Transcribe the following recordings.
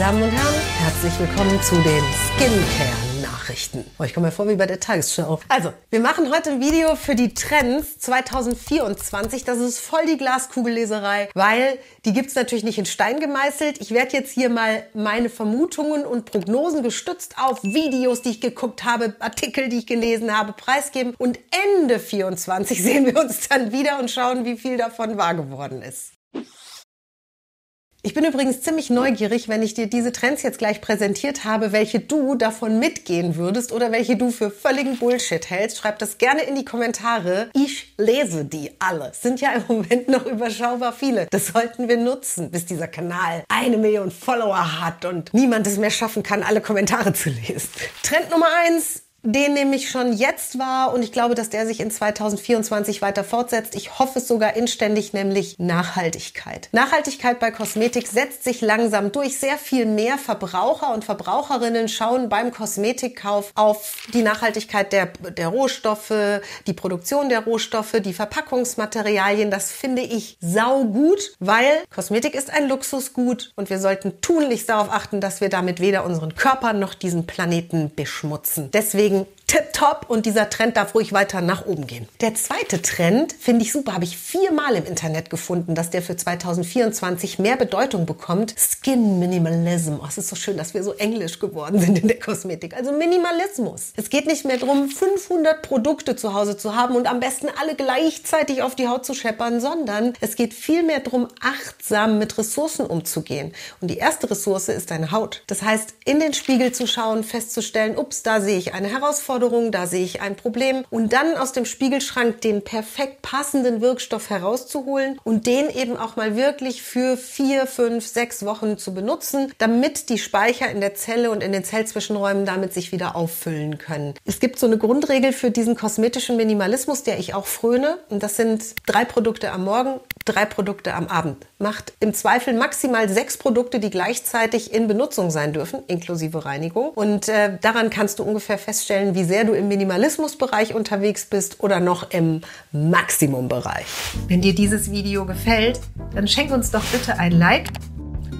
Damen und Herren, herzlich willkommen zu den Skincare Nachrichten. Oh, ich komme mir vor wie bei der Tagesschau. Also, wir machen heute ein Video für die Trends 2024. Das ist voll die Glaskugelleserei, weil die gibt's natürlich nicht in Stein gemeißelt. Ich werde jetzt hier mal meine Vermutungen und Prognosen gestützt auf Videos, die ich geguckt habe, Artikel, die ich gelesen habe, preisgeben. Und Ende 24 sehen wir uns dann wieder und schauen, wie viel davon wahr geworden ist. Ich bin übrigens ziemlich neugierig, wenn ich dir diese Trends jetzt gleich präsentiert habe, welche du davon mitgehen würdest oder welche du für völligen Bullshit hältst. Schreib das gerne in die Kommentare. Ich lese die alle. Sind ja im Moment noch überschaubar viele. Das sollten wir nutzen, bis dieser Kanal eine Million Follower hat und niemand es mehr schaffen kann, alle Kommentare zu lesen. Trend Nummer eins den nehme ich schon jetzt wahr und ich glaube, dass der sich in 2024 weiter fortsetzt. Ich hoffe es sogar inständig, nämlich Nachhaltigkeit. Nachhaltigkeit bei Kosmetik setzt sich langsam durch. Sehr viel mehr Verbraucher und Verbraucherinnen schauen beim Kosmetikkauf auf die Nachhaltigkeit der, der Rohstoffe, die Produktion der Rohstoffe, die Verpackungsmaterialien. Das finde ich saugut, weil Kosmetik ist ein Luxusgut und wir sollten tunlichst darauf achten, dass wir damit weder unseren Körper noch diesen Planeten beschmutzen. Deswegen Deswegen tipptopp und dieser Trend darf ruhig weiter nach oben gehen. Der zweite Trend finde ich super, habe ich viermal im Internet gefunden, dass der für 2024 mehr Bedeutung bekommt. Skin Minimalism. Oh, es ist so schön, dass wir so englisch geworden sind in der Kosmetik. Also Minimalismus. Es geht nicht mehr darum, 500 Produkte zu Hause zu haben und am besten alle gleichzeitig auf die Haut zu scheppern, sondern es geht vielmehr darum, achtsam mit Ressourcen umzugehen. Und die erste Ressource ist deine Haut. Das heißt, in den Spiegel zu schauen, festzustellen, ups, da sehe ich eine Herausforderung, da sehe ich ein Problem und dann aus dem Spiegelschrank den perfekt passenden Wirkstoff herauszuholen und den eben auch mal wirklich für vier, fünf, sechs Wochen zu benutzen, damit die Speicher in der Zelle und in den Zellzwischenräumen damit sich wieder auffüllen können. Es gibt so eine Grundregel für diesen kosmetischen Minimalismus, der ich auch fröne und das sind drei Produkte am Morgen, drei Produkte am Abend. Macht im Zweifel maximal sechs Produkte, die gleichzeitig in Benutzung sein dürfen, inklusive Reinigung. Und äh, daran kannst du ungefähr feststellen, wie sehr du im Minimalismusbereich unterwegs bist oder noch im Maximumbereich. Wenn dir dieses Video gefällt, dann schenk uns doch bitte ein Like,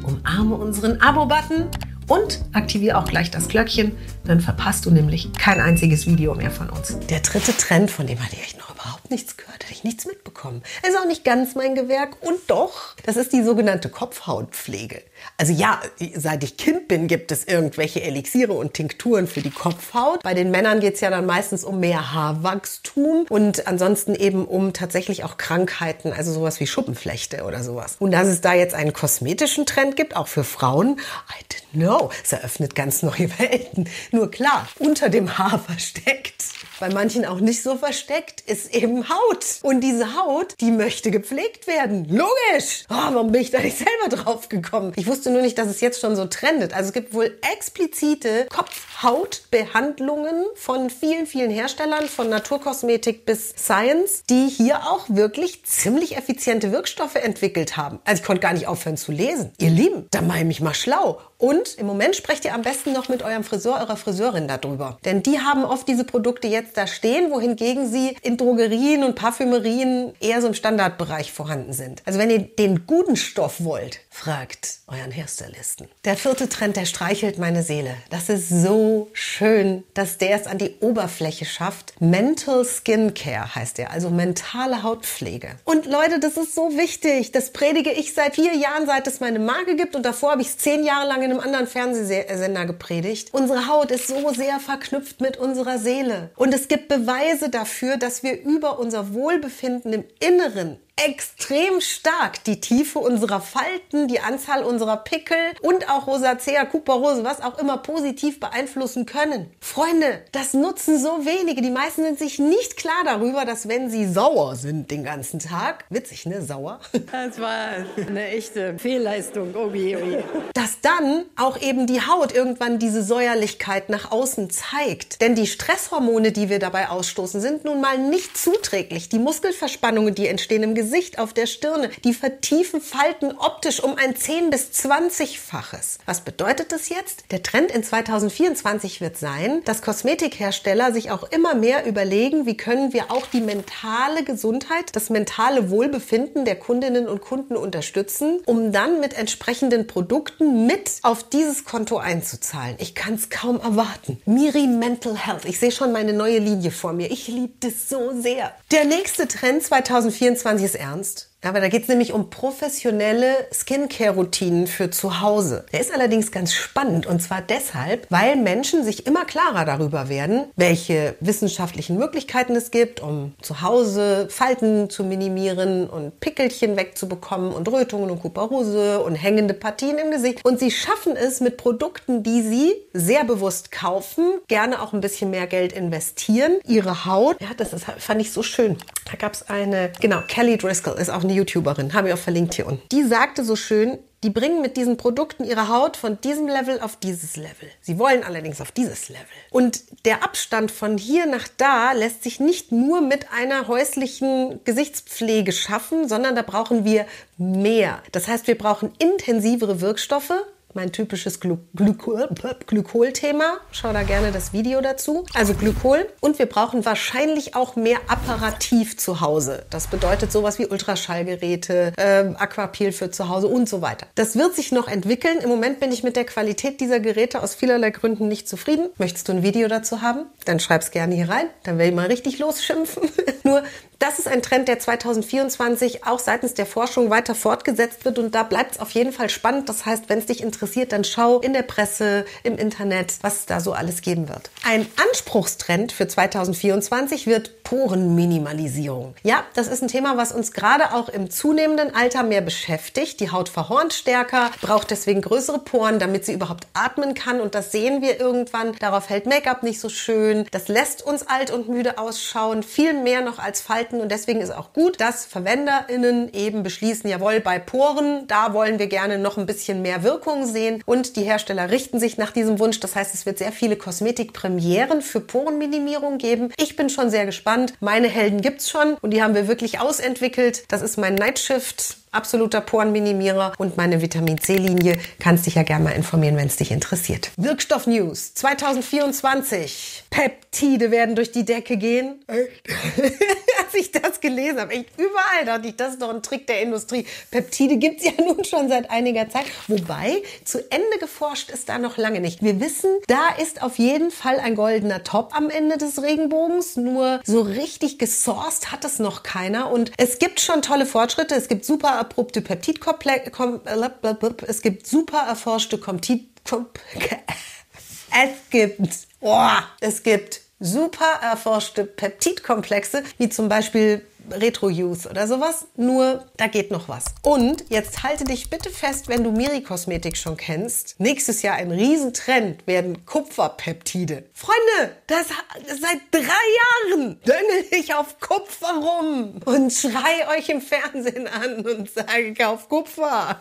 umarme unseren Abo-Button und aktiviere auch gleich das Glöckchen, dann verpasst du nämlich kein einziges Video mehr von uns. Der dritte Trend, von dem hatte ich überhaupt nichts gehört, hatte ich nichts mitbekommen. Ist auch nicht ganz mein Gewerk und doch, das ist die sogenannte Kopfhautpflege. Also ja, seit ich Kind bin, gibt es irgendwelche Elixiere und Tinkturen für die Kopfhaut. Bei den Männern geht es ja dann meistens um mehr Haarwachstum und ansonsten eben um tatsächlich auch Krankheiten, also sowas wie Schuppenflechte oder sowas. Und dass es da jetzt einen kosmetischen Trend gibt, auch für Frauen, I didn't know. Es eröffnet ganz neue Welten. Nur klar, unter dem Haar versteckt bei manchen auch nicht so versteckt, ist eben Haut. Und diese Haut, die möchte gepflegt werden. Logisch. Oh, warum bin ich da nicht selber drauf gekommen? Ich wusste nur nicht, dass es jetzt schon so trendet. Also es gibt wohl explizite Kopfhautbehandlungen von vielen, vielen Herstellern, von Naturkosmetik bis Science, die hier auch wirklich ziemlich effiziente Wirkstoffe entwickelt haben. Also ich konnte gar nicht aufhören zu lesen. Ihr Lieben, da mache ich mich mal schlau. Und im Moment sprecht ihr am besten noch mit eurem Friseur, eurer Friseurin darüber. Denn die haben oft diese Produkte jetzt da stehen, wohingegen sie in Drogerien und Parfümerien eher so im Standardbereich vorhanden sind. Also wenn ihr den guten Stoff wollt, fragt euren Hairstylisten. Der vierte Trend, der streichelt meine Seele. Das ist so schön, dass der es an die Oberfläche schafft. Mental Skincare heißt er, also mentale Hautpflege. Und Leute, das ist so wichtig. Das predige ich seit vier Jahren, seit es meine Marke gibt. Und davor habe ich es zehn Jahre lang in einem anderen Fernsehsender gepredigt. Unsere Haut ist so sehr verknüpft mit unserer Seele. Und es gibt Beweise dafür, dass wir über unser Wohlbefinden im Inneren extrem stark die Tiefe unserer Falten, die Anzahl unserer Pickel und auch Rosacea, Kuperose, was auch immer positiv beeinflussen können. Freunde, das nutzen so wenige. Die meisten sind sich nicht klar darüber, dass wenn sie sauer sind den ganzen Tag, witzig, ne, sauer? Das war eine echte Fehlleistung, obi, obi. Dass dann auch eben die Haut irgendwann diese Säuerlichkeit nach außen zeigt. Denn die Stresshormone, die wir dabei ausstoßen, sind nun mal nicht zuträglich. Die Muskelverspannungen, die entstehen im Gesicht, Gesicht, auf der Stirne. Die vertiefen Falten optisch um ein 10 bis 20-faches. Was bedeutet das jetzt? Der Trend in 2024 wird sein, dass Kosmetikhersteller sich auch immer mehr überlegen, wie können wir auch die mentale Gesundheit, das mentale Wohlbefinden der Kundinnen und Kunden unterstützen, um dann mit entsprechenden Produkten mit auf dieses Konto einzuzahlen. Ich kann es kaum erwarten. Miri Mental Health. Ich sehe schon meine neue Linie vor mir. Ich liebe das so sehr. Der nächste Trend 2024 ist ernst. Aber da geht es nämlich um professionelle Skincare-Routinen für zu Hause. Der ist allerdings ganz spannend und zwar deshalb, weil Menschen sich immer klarer darüber werden, welche wissenschaftlichen Möglichkeiten es gibt, um zu Hause Falten zu minimieren und Pickelchen wegzubekommen und Rötungen und Kuparose und hängende Partien im Gesicht. Und sie schaffen es mit Produkten, die sie sehr bewusst kaufen, gerne auch ein bisschen mehr Geld investieren, ihre Haut. Ja, das ist, fand ich so schön. Da gab es eine, genau, Kelly Driscoll ist auch eine YouTuberin, habe ich auch verlinkt hier unten. Die sagte so schön, die bringen mit diesen Produkten ihre Haut von diesem Level auf dieses Level. Sie wollen allerdings auf dieses Level. Und der Abstand von hier nach da lässt sich nicht nur mit einer häuslichen Gesichtspflege schaffen, sondern da brauchen wir mehr. Das heißt, wir brauchen intensivere Wirkstoffe, mein typisches Glu Glykol Glykol-Thema. Schau da gerne das Video dazu. Also Glykol. Und wir brauchen wahrscheinlich auch mehr Apparativ zu Hause. Das bedeutet sowas wie Ultraschallgeräte, äh, Aquapil für zu Hause und so weiter. Das wird sich noch entwickeln. Im Moment bin ich mit der Qualität dieser Geräte aus vielerlei Gründen nicht zufrieden. Möchtest du ein Video dazu haben? Dann schreib's gerne hier rein. Dann werde ich mal richtig losschimpfen. Nur das ist ein Trend, der 2024 auch seitens der Forschung weiter fortgesetzt wird und da bleibt es auf jeden Fall spannend. Das heißt, wenn es dich interessiert, dann schau in der Presse, im Internet, was es da so alles geben wird. Ein Anspruchstrend für 2024 wird Porenminimalisierung. Ja, das ist ein Thema, was uns gerade auch im zunehmenden Alter mehr beschäftigt. Die Haut verhornt stärker, braucht deswegen größere Poren, damit sie überhaupt atmen kann und das sehen wir irgendwann. Darauf hält Make-up nicht so schön. Das lässt uns alt und müde ausschauen, viel mehr noch als Falten halten. Und deswegen ist auch gut, dass VerwenderInnen eben beschließen, jawohl, bei Poren, da wollen wir gerne noch ein bisschen mehr Wirkung sehen. Und die Hersteller richten sich nach diesem Wunsch. Das heißt, es wird sehr viele Kosmetikpremieren für Porenminimierung geben. Ich bin schon sehr gespannt. Meine Helden gibt es schon und die haben wir wirklich ausentwickelt. Das ist mein Nightshift absoluter Porenminimierer und meine Vitamin C-Linie. Kannst dich ja gerne mal informieren, wenn es dich interessiert. Wirkstoff News 2024. Peptide werden durch die Decke gehen. Als ich das gelesen habe, echt überall dachte ich, das ist doch ein Trick der Industrie. Peptide gibt es ja nun schon seit einiger Zeit. Wobei, zu Ende geforscht ist da noch lange nicht. Wir wissen, da ist auf jeden Fall ein goldener Top am Ende des Regenbogens. Nur so richtig gesourced hat es noch keiner. Und es gibt schon tolle Fortschritte. Es gibt super abrupte Peptidkomplex. Es gibt super erforschte Komptid. Es gibt, oh, es gibt super erforschte Peptidkomplexe, wie zum Beispiel Retro-Use oder sowas. Nur da geht noch was. Und jetzt halte dich bitte fest, wenn du Miri-Kosmetik schon kennst. Nächstes Jahr ein Riesentrend werden Kupferpeptide. Freunde, das, seit drei Jahren döngel ich auf Kupfer rum und schrei euch im Fernsehen an und sage, kauf Kupfer.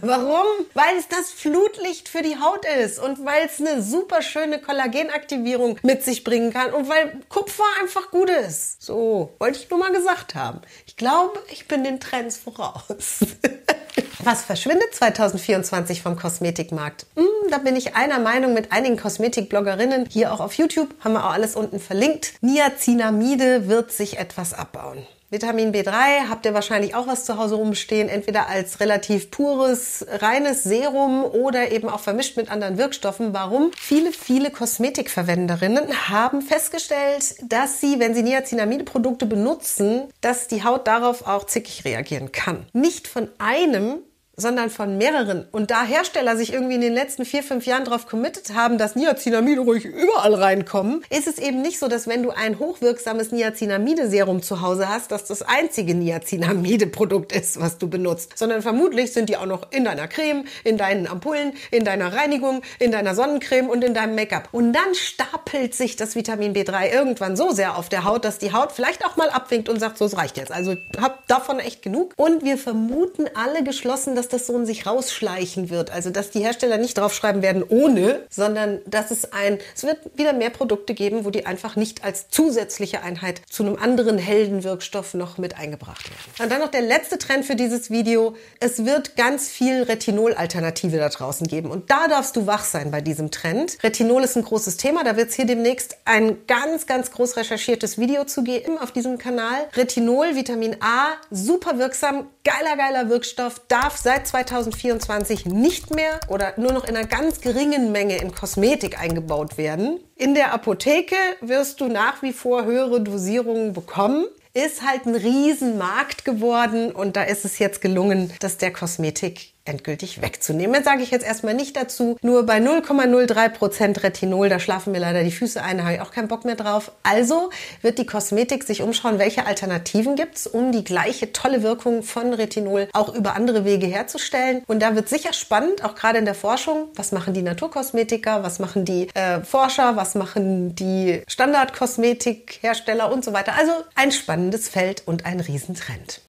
Warum? Weil es das Flutlicht für die Haut ist und weil es eine super schöne Kollagenaktivierung mit sich bringen kann und weil Kupfer einfach gut ist. So, wollte ich nur mal gesagt haben. Ich glaube, ich bin den Trends voraus. Was verschwindet 2024 vom Kosmetikmarkt? Hm, da bin ich einer Meinung mit einigen Kosmetikbloggerinnen. Hier auch auf YouTube haben wir auch alles unten verlinkt. Niacinamide wird sich etwas abbauen. Vitamin B3 habt ihr wahrscheinlich auch was zu Hause rumstehen, entweder als relativ pures, reines Serum oder eben auch vermischt mit anderen Wirkstoffen. Warum? Viele, viele Kosmetikverwenderinnen haben festgestellt, dass sie, wenn sie Niacinamide-Produkte benutzen, dass die Haut darauf auch zickig reagieren kann. Nicht von einem, sondern von mehreren. Und da Hersteller sich irgendwie in den letzten vier, fünf Jahren darauf committed haben, dass Niacinamide ruhig überall reinkommen, ist es eben nicht so, dass wenn du ein hochwirksames Niacinamide-Serum zu Hause hast, dass das einzige Niacinamide-Produkt ist, was du benutzt, sondern vermutlich sind die auch noch in deiner Creme, in deinen Ampullen, in deiner Reinigung, in deiner Sonnencreme und in deinem Make-up. Und dann stapelt sich das Vitamin B3 irgendwann so sehr auf der Haut, dass die Haut vielleicht auch mal abwinkt und sagt, so, es reicht jetzt. Also hab davon echt genug. Und wir vermuten alle geschlossen, dass dass das so ein sich rausschleichen wird. Also, dass die Hersteller nicht draufschreiben werden ohne, sondern dass es ein, es wird wieder mehr Produkte geben, wo die einfach nicht als zusätzliche Einheit zu einem anderen Heldenwirkstoff noch mit eingebracht werden. Und dann noch der letzte Trend für dieses Video. Es wird ganz viel Retinol-Alternative da draußen geben. Und da darfst du wach sein bei diesem Trend. Retinol ist ein großes Thema. Da wird es hier demnächst ein ganz, ganz groß recherchiertes Video zu geben auf diesem Kanal. Retinol, Vitamin A, super wirksam, geiler, geiler Wirkstoff, darf seit 2024 nicht mehr oder nur noch in einer ganz geringen Menge in Kosmetik eingebaut werden. In der Apotheke wirst du nach wie vor höhere Dosierungen bekommen ist halt ein Riesenmarkt geworden und da ist es jetzt gelungen, dass der Kosmetik endgültig wegzunehmen. Sage ich jetzt erstmal nicht dazu. Nur bei 0,03% Retinol, da schlafen mir leider die Füße ein, da habe ich auch keinen Bock mehr drauf. Also wird die Kosmetik sich umschauen, welche Alternativen gibt es, um die gleiche tolle Wirkung von Retinol auch über andere Wege herzustellen. Und da wird sicher spannend, auch gerade in der Forschung, was machen die Naturkosmetiker, was machen die äh, Forscher, was machen die Standardkosmetikhersteller und so weiter. Also ein spannendes Feld und ein Riesentrend.